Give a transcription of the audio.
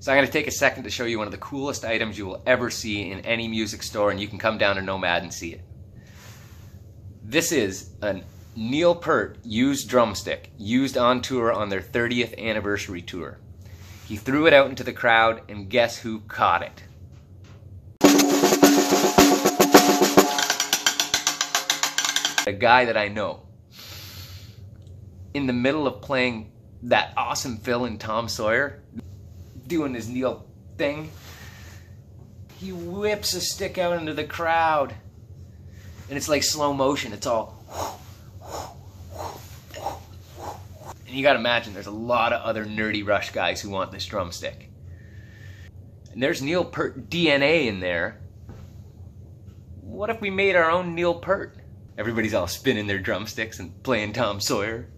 So I'm going to take a second to show you one of the coolest items you will ever see in any music store, and you can come down to Nomad and see it. This is a Neil Peart used drumstick, used on tour on their 30th anniversary tour. He threw it out into the crowd, and guess who caught it? A guy that I know. In the middle of playing that awesome fill in Tom Sawyer, doing his Neil thing, he whips a stick out into the crowd. And it's like slow motion. It's all. And you gotta imagine there's a lot of other nerdy Rush guys who want this drumstick. And there's Neil Peart DNA in there. What if we made our own Neil Peart? Everybody's all spinning their drumsticks and playing Tom Sawyer.